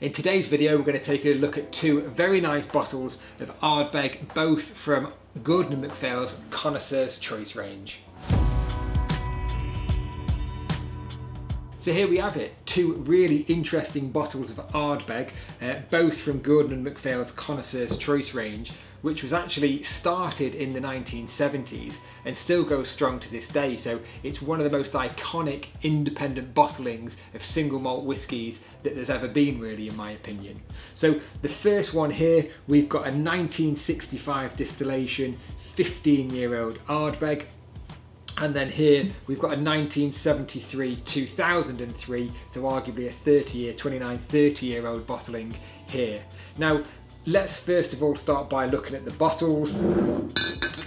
In today's video we're going to take a look at two very nice bottles of Ardbeg, both from Gordon and MacPhail's Connoisseur's Choice range. So here we have it, two really interesting bottles of Ardbeg, uh, both from Gordon and MacPhail's Connoisseur's Choice range, which was actually started in the 1970s and still goes strong to this day. So it's one of the most iconic independent bottlings of single malt whiskies that there's ever been really in my opinion. So the first one here, we've got a 1965 distillation, 15 year old Ardbeg and then here we've got a 1973 2003, so arguably a 30 year, 29, 30 year old bottling here. Now, let's first of all start by looking at the bottles.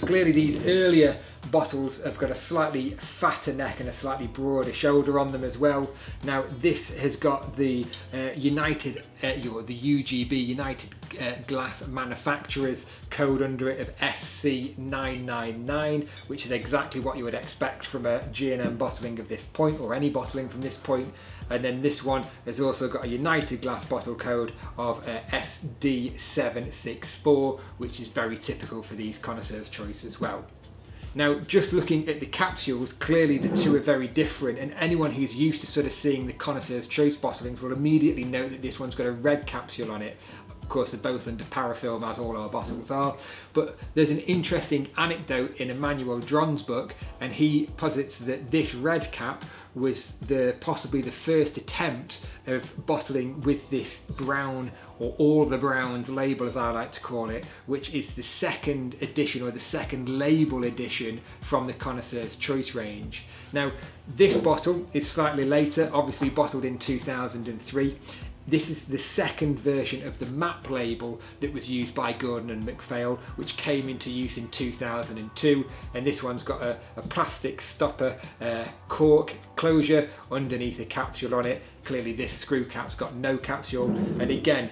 Clearly these earlier bottles have got a slightly fatter neck and a slightly broader shoulder on them as well. Now this has got the uh, United, uh, the UGB, United uh, Glass Manufacturers code under it of SC999, which is exactly what you would expect from a G&M bottling of this point or any bottling from this point. And then this one has also got a United Glass bottle code of uh, SD764, which is very typical for these connoisseurs choice as well. Now, just looking at the capsules, clearly the two are very different, and anyone who's used to sort of seeing the connoisseur's choice bottlings will immediately note that this one's got a red capsule on it. Of course, they're both under parafilm, as all our bottles are. But there's an interesting anecdote in Emmanuel Dron's book, and he posits that this red cap was the possibly the first attempt of bottling with this brown or all the browns label as I like to call it which is the second edition or the second label edition from the Connoisseur's Choice range. Now this bottle is slightly later obviously bottled in 2003 this is the second version of the map label that was used by Gordon and MacPhail, which came into use in 2002. And this one's got a, a plastic stopper uh, cork closure underneath a capsule on it. Clearly this screw cap's got no capsule. And again,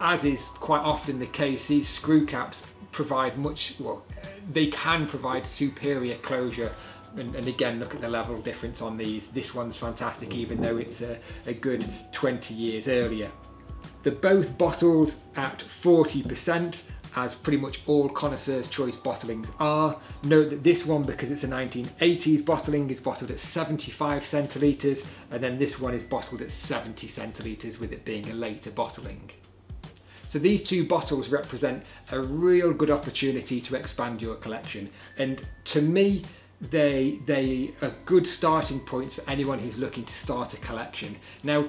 as is quite often the case, these screw caps provide much, well, they can provide superior closure and, and, again look at the level difference on these this one's fantastic even though it's a, a good 20 years earlier they're both bottled at 40% as pretty much all connoisseurs choice bottlings are. Note that this one, because it's a 1980s bottling, is bottled at 75 centilitres, and then this one is bottled at 70 centilitres with it being a later bottling. So these two bottles represent a real good opportunity to expand your collection. And to me, they they are good starting points for anyone who's looking to start a collection. Now,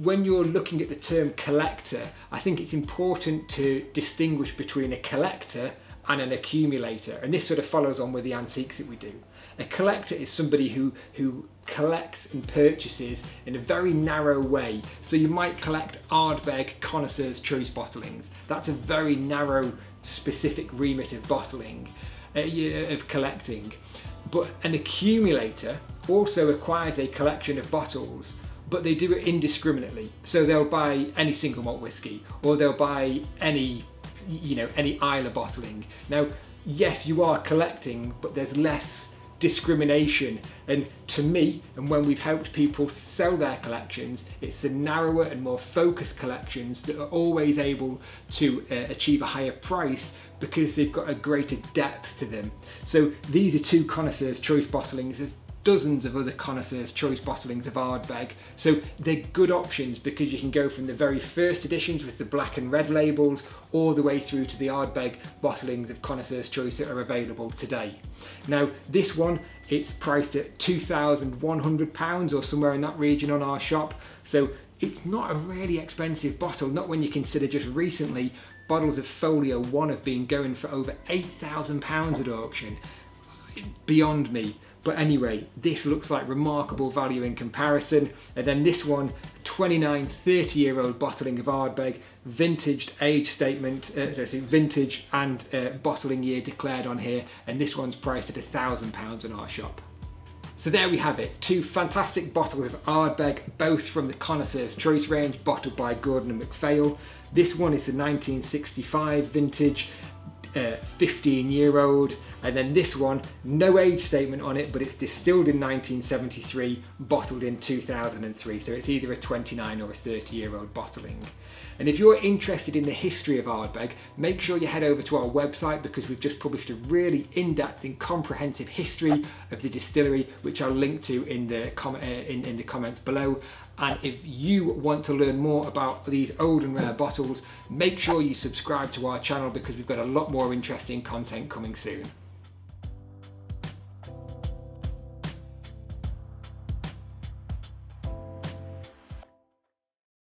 when you're looking at the term collector, I think it's important to distinguish between a collector and an accumulator, and this sort of follows on with the antiques that we do. A collector is somebody who who collects and purchases in a very narrow way. So you might collect Ardbeg connoisseurs choice bottlings. That's a very narrow, specific remit of bottling, uh, of collecting. But an accumulator also acquires a collection of bottles, but they do it indiscriminately. So they'll buy any single malt whiskey, or they'll buy any, you know, any Islay bottling. Now, yes, you are collecting, but there's less discrimination. And to me, and when we've helped people sell their collections, it's the narrower and more focused collections that are always able to uh, achieve a higher price because they've got a greater depth to them. So these are two connoisseurs choice bottlings. There's dozens of other connoisseurs choice bottlings of Ardbeg. So they're good options because you can go from the very first editions with the black and red labels all the way through to the Ardbeg bottlings of connoisseurs choice that are available today. Now this one, it's priced at £2,100 or somewhere in that region on our shop. So it's not a really expensive bottle, not when you consider just recently bottles of Folio 1 have been going for over £8,000 at auction. Beyond me. But anyway, this looks like remarkable value in comparison. And then this one, 29, 30 year old bottling of Ardbeg, vintaged age statement, uh, vintage and uh, bottling year declared on here. And this one's priced at a thousand pounds in our shop. So there we have it, two fantastic bottles of Ardbeg, both from the Connoisseur's Choice range, bottled by Gordon and MacPhail. This one is a 1965 vintage, uh, 15 year old, And then this one, no age statement on it, but it's distilled in 1973, bottled in 2003. So it's either a 29 or a 30 year old bottling. And if you're interested in the history of Ardbeg, make sure you head over to our website because we've just published a really in-depth and comprehensive history of the distillery, which I'll link to in the, com- uh, in, in the comments below. And if you want to learn more about these old and rare bottles, make sure you subscribe to our channel because we've got a lot more interesting content coming soon.